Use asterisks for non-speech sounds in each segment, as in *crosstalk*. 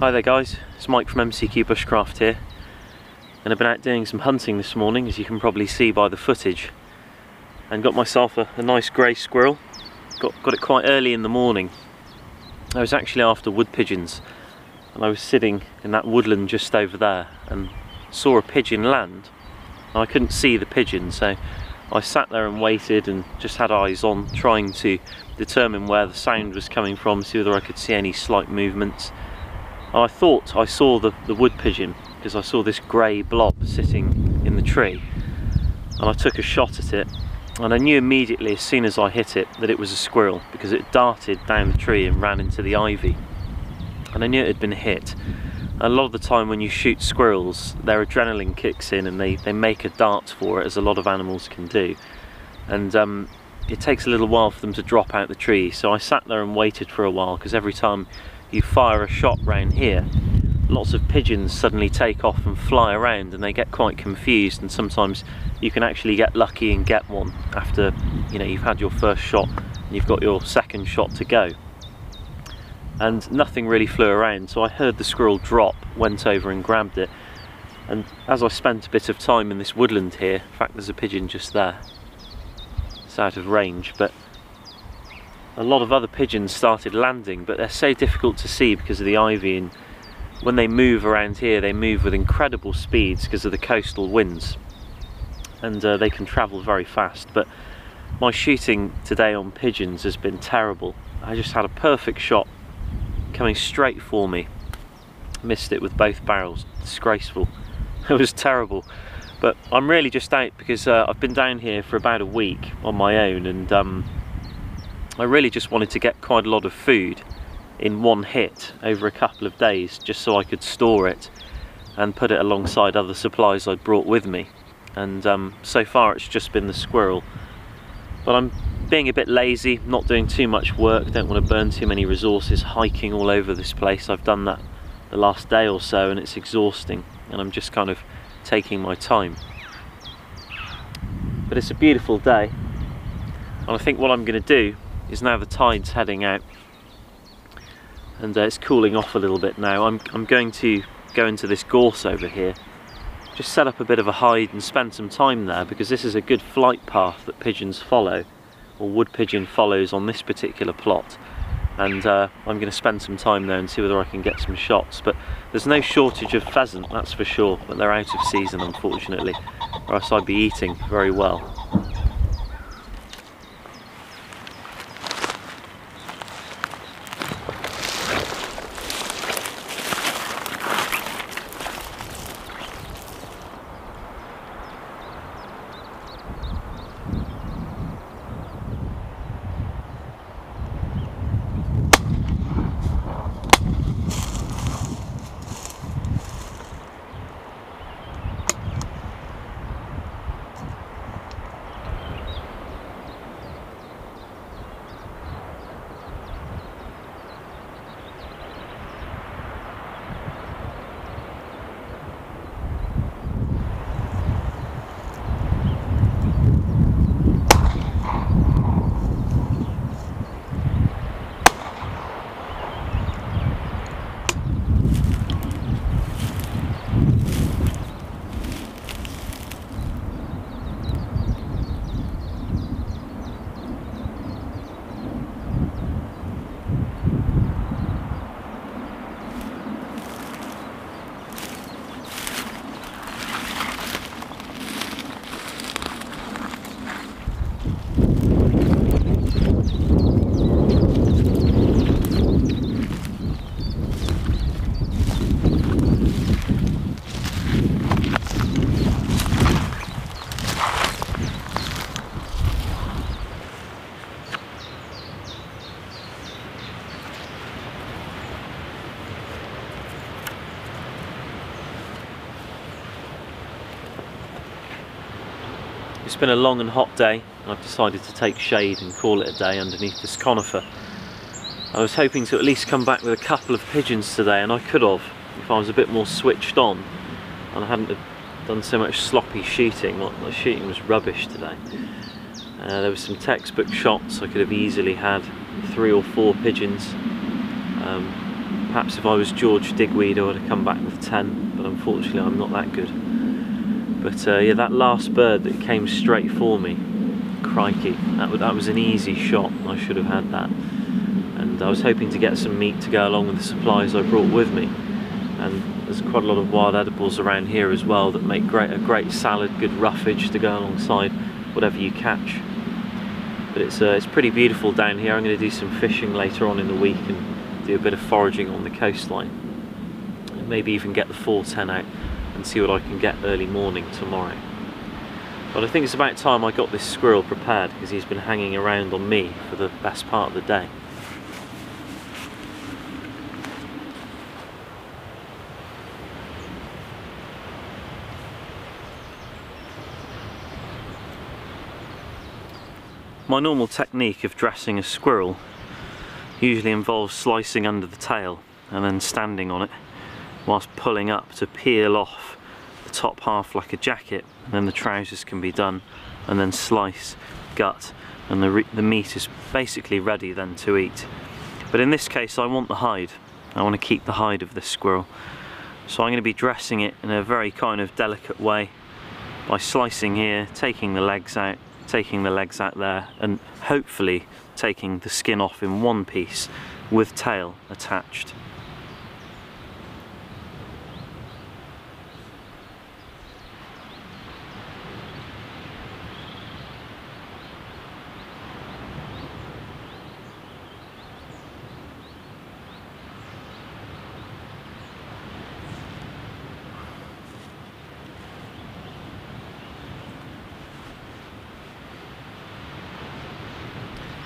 Hi there guys, it's Mike from MCQ Bushcraft here. And I've been out doing some hunting this morning as you can probably see by the footage. And got myself a, a nice grey squirrel. Got, got it quite early in the morning. I was actually after wood pigeons. And I was sitting in that woodland just over there and saw a pigeon land. And I couldn't see the pigeon so I sat there and waited and just had eyes on trying to determine where the sound was coming from see whether I could see any slight movements I thought I saw the, the wood pigeon because I saw this grey blob sitting in the tree and I took a shot at it and I knew immediately as soon as I hit it that it was a squirrel because it darted down the tree and ran into the ivy and I knew it had been hit. A lot of the time when you shoot squirrels their adrenaline kicks in and they, they make a dart for it as a lot of animals can do and um, it takes a little while for them to drop out the tree so I sat there and waited for a while because every time you fire a shot round here lots of pigeons suddenly take off and fly around and they get quite confused and sometimes you can actually get lucky and get one after you know you've had your first shot and you've got your second shot to go. And nothing really flew around so I heard the squirrel drop went over and grabbed it. And as I spent a bit of time in this woodland here in fact there's a pigeon just there. It's out of range but a lot of other pigeons started landing but they're so difficult to see because of the ivy and when they move around here they move with incredible speeds because of the coastal winds. And uh, they can travel very fast but my shooting today on pigeons has been terrible. I just had a perfect shot coming straight for me. Missed it with both barrels. Disgraceful. *laughs* It was terrible. But I'm really just out because uh, I've been down here for about a week on my own and um, I really just wanted to get quite a lot of food in one hit over a couple of days just so I could store it and put it alongside other supplies I'd brought with me. And um, so far it's just been the squirrel. But I'm being a bit lazy not doing too much work don't want to burn too many resources hiking all over this place. I've done that the last day or so and it's exhausting and I'm just kind of taking my time. But it's a beautiful day. And I think what I'm going to do is now the tide's heading out and uh, it's cooling off a little bit now. I'm, I'm going to go into this gorse over here, just set up a bit of a hide and spend some time there because this is a good flight path that pigeons follow, or wood pigeon follows on this particular plot. And uh, I'm going to spend some time there and see whether I can get some shots. But there's no shortage of pheasant, that's for sure, but they're out of season unfortunately, or else I'd be eating very well. Been a long and hot day and I've decided to take shade and call it a day underneath this conifer. I was hoping to at least come back with a couple of pigeons today and I could have if I was a bit more switched on and I hadn't done so much sloppy shooting. Well, the shooting was rubbish today. Uh, there were some textbook shots, I could have easily had three or four pigeons. Um, Perhaps if I was George Digweed I would have come back with 10, but unfortunately I'm not that good. But uh, yeah, that last bird that came straight for me, crikey, that, that was an easy shot. I should have had that. And I was hoping to get some meat to go along with the supplies I brought with me. And there's quite a lot of wild edibles around here as well that make great a great salad, good roughage to go alongside whatever you catch. But it's uh, it's pretty beautiful down here. I'm going to do some fishing later on in the week and do a bit of foraging on the coastline. Maybe even get the 410 out and see what I can get early morning tomorrow. But I think it's about time I got this squirrel prepared because he's been hanging around on me for the best part of the day. My normal technique of dressing a squirrel usually involves slicing under the tail and then standing on it whilst pulling up to peel off the top half like a jacket and then the trousers can be done and then slice, gut and the, the meat is basically ready then to eat. But in this case I want the hide. I want to keep the hide of this squirrel. So I'm going to be dressing it in a very kind of delicate way by slicing here, taking the legs out taking the legs out there and hopefully taking the skin off in one piece with tail attached.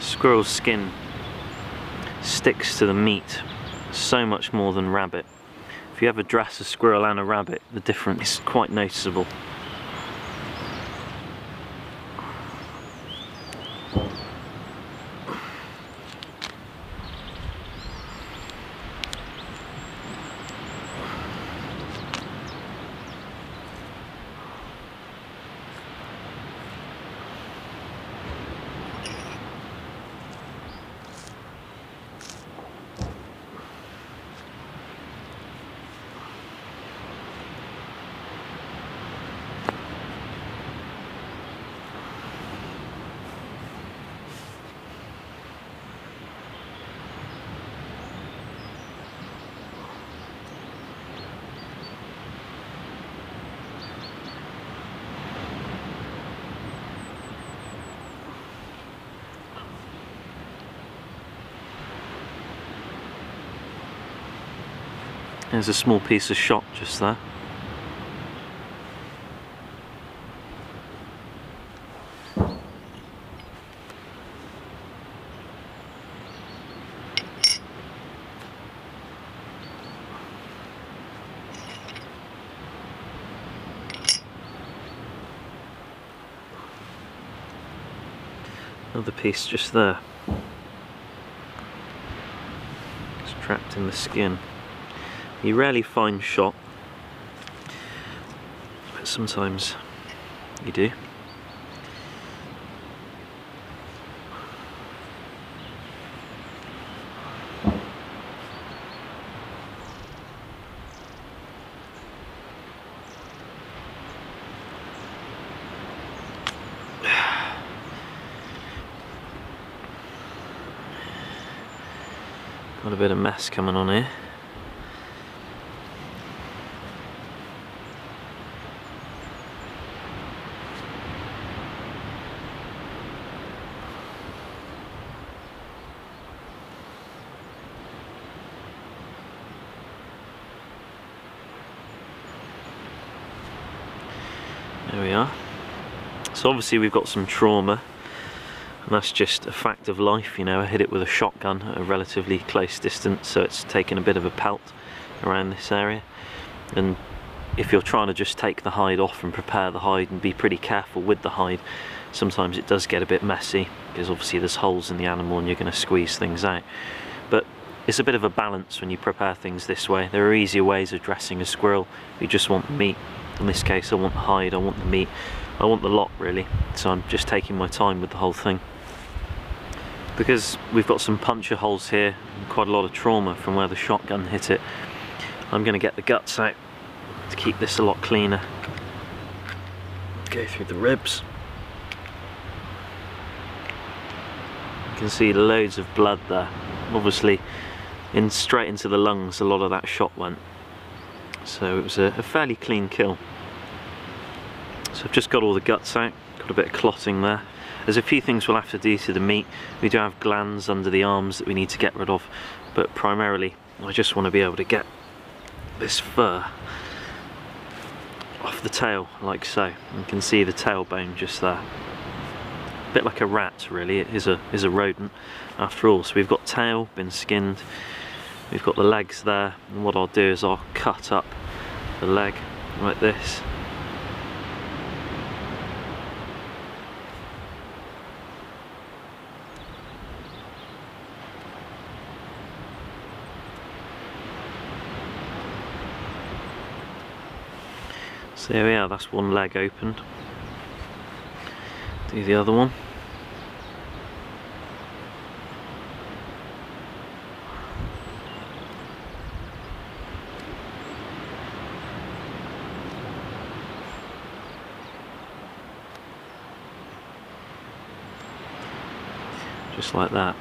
Squirrel's skin sticks to the meat so much more than rabbit. If you ever dress a squirrel and a rabbit, the difference is quite noticeable. There's a small piece of shot just there. Another piece just there. It's trapped in the skin. You rarely find shot, but sometimes you do. Got a bit of mess coming on here. There we are. So obviously we've got some trauma and that's just a fact of life, you know, I hit it with a shotgun at a relatively close distance so it's taken a bit of a pelt around this area. And if you're trying to just take the hide off and prepare the hide and be pretty careful with the hide sometimes it does get a bit messy because obviously there's holes in the animal and you're going to squeeze things out. But it's a bit of a balance when you prepare things this way. There are easier ways of dressing a squirrel. You just want meat in this case I want the hide, I want the meat, I want the lot really. So I'm just taking my time with the whole thing. because we've got some puncture holes here, quite a lot of trauma from where the shotgun hit it, I'm going to get the guts out to keep this a lot cleaner. Go through the ribs. You can see loads of blood there. Obviously, in straight into the lungs a lot of that shot went. So it was a, a fairly clean kill. So I've just got all the guts out, got a bit of clotting there. There's a few things we'll have to do to the meat. We do have glands under the arms that we need to get rid of, but primarily I just want to be able to get this fur off the tail like so. You can see the tailbone just there. A bit like a rat really, it is a, is a rodent after all. So we've got tail, been skinned, we've got the legs there, and what I'll do is I'll cut up the leg like this So there we are, that's one leg opened. Do the other one. Just like that.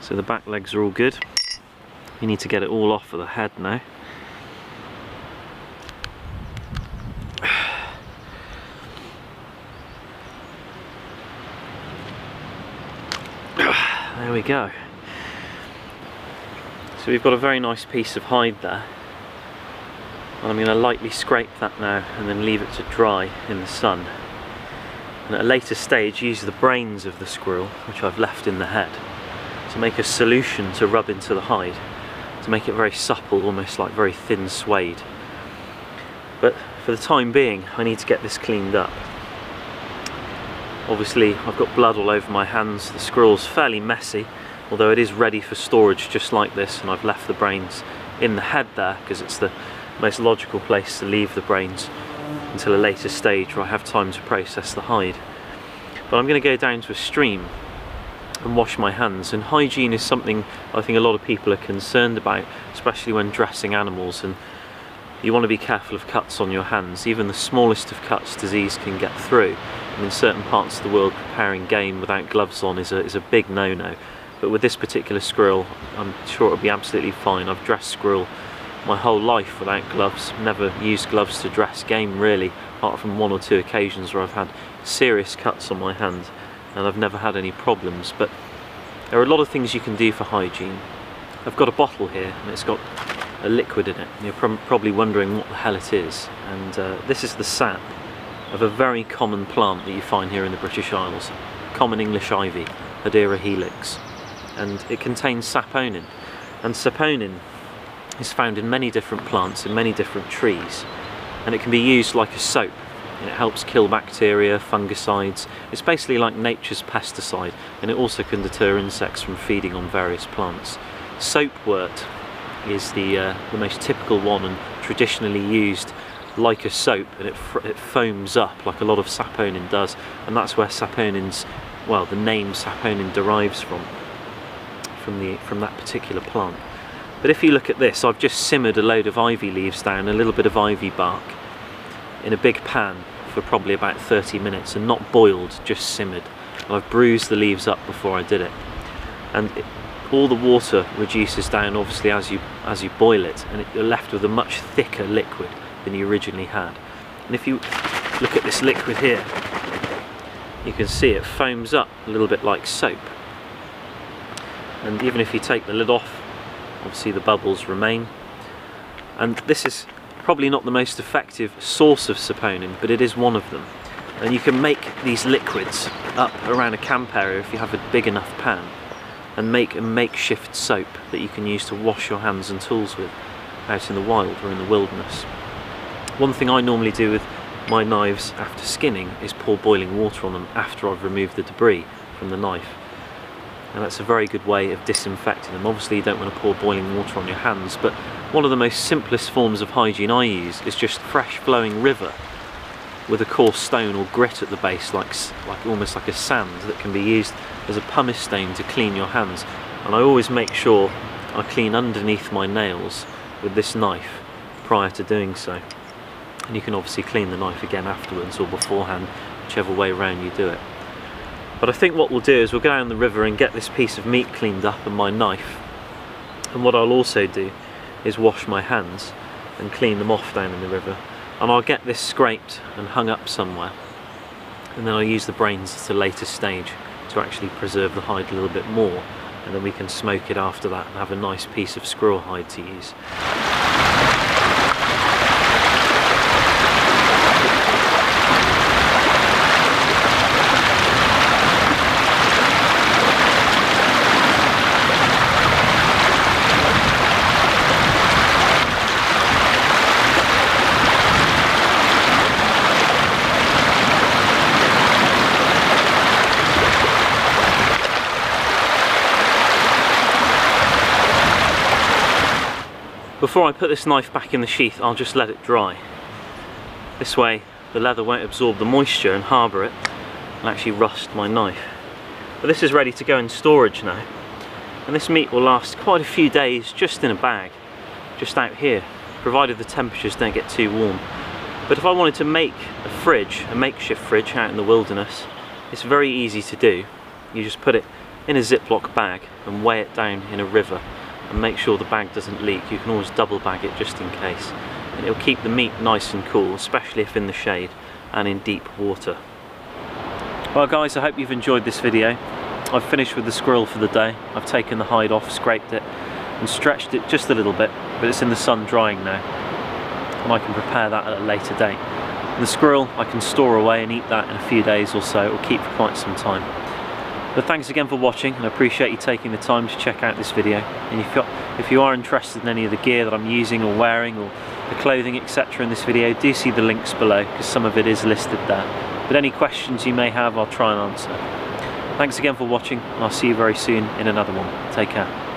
So the back legs are all good. You need to get it all off of the head now. *sighs* there we go. So we've got a very nice piece of hide there. And I'm going to lightly scrape that now and then leave it to dry in the sun. And at a later stage use the brains of the squirrel, which I've left in the head, to make a solution to rub into the hide, to make it very supple, almost like very thin suede. But for the time being, I need to get this cleaned up. Obviously I've got blood all over my hands, the squirrel's fairly messy, although it is ready for storage just like this and I've left the brains in the head there because it's the most logical place to leave the brains until a later stage where I have time to process the hide. But I'm going to go down to a stream and wash my hands and hygiene is something I think a lot of people are concerned about especially when dressing animals and you want to be careful of cuts on your hands. Even the smallest of cuts disease can get through. And in certain parts of the world preparing game without gloves on is a, is a big no-no. But with this particular squirrel I'm sure it'll be absolutely fine. I've dressed squirrel my whole life without gloves. Never used gloves to dress game really apart from one or two occasions where I've had serious cuts on my hand and I've never had any problems. But there are a lot of things you can do for hygiene. I've got a bottle here and it's got a liquid in it. You're probably wondering what the hell it is. And uh, this is the sap of a very common plant that you find here in the British Isles, common English ivy, Hedera helix, and it contains saponin. And saponin is found in many different plants, in many different trees, and it can be used like a soap. It helps kill bacteria, fungicides. It's basically like nature's pesticide, and it also can deter insects from feeding on various plants. Soapwort is the, uh, the most typical one and traditionally used like a soap and it, it foams up like a lot of saponin does and that's where saponin's well the name saponin derives from from the from that particular plant but if you look at this I've just simmered a load of ivy leaves down a little bit of ivy bark in a big pan for probably about 30 minutes and not boiled just simmered and I've bruised the leaves up before I did it and it, all the water reduces down obviously as you as you boil it and it, you're left with a much thicker liquid than you originally had. And if you look at this liquid here, you can see it foams up a little bit like soap. And even if you take the lid off, obviously the bubbles remain. And this is probably not the most effective source of saponin, but it is one of them. And you can make these liquids up around a camp area if you have a big enough pan and make a makeshift soap that you can use to wash your hands and tools with out in the wild or in the wilderness. One thing I normally do with my knives after skinning is pour boiling water on them after I've removed the debris from the knife. And that's a very good way of disinfecting them. Obviously you don't want to pour boiling water on your hands, but one of the most simplest forms of hygiene I use is just fresh flowing river with a coarse stone or grit at the base, like, like almost like a sand that can be used as a pumice stone to clean your hands. And I always make sure I clean underneath my nails with this knife prior to doing so. And you can obviously clean the knife again afterwards or beforehand, whichever way around you do it. But I think what we'll do is we'll go down the river and get this piece of meat cleaned up and my knife. And what I'll also do is wash my hands and clean them off down in the river. And I'll get this scraped and hung up somewhere. And then I'll use the brains at a later stage to actually preserve the hide a little bit more. And then we can smoke it after that and have a nice piece of squirrel hide to use. Before I put this knife back in the sheath, I'll just let it dry. This way, the leather won't absorb the moisture and harbour it and actually rust my knife. But this is ready to go in storage now. And this meat will last quite a few days just in a bag, just out here, provided the temperatures don't get too warm. But if I wanted to make a fridge, a makeshift fridge out in the wilderness, it's very easy to do. You just put it in a Ziploc bag and weigh it down in a river and make sure the bag doesn't leak. You can always double bag it just in case. And it'll keep the meat nice and cool, especially if in the shade and in deep water. Well guys, I hope you've enjoyed this video. I've finished with the squirrel for the day. I've taken the hide off, scraped it and stretched it just a little bit, but it's in the sun drying now. And I can prepare that at a later date. The squirrel I can store away and eat that in a few days or so. It will keep for quite some time. But thanks again for watching and I appreciate you taking the time to check out this video. And if, you're, if you are interested in any of the gear that I'm using or wearing or the clothing etc in this video, do see the links below because some of it is listed there. But any questions you may have, I'll try and answer. Thanks again for watching and I'll see you very soon in another one. Take care.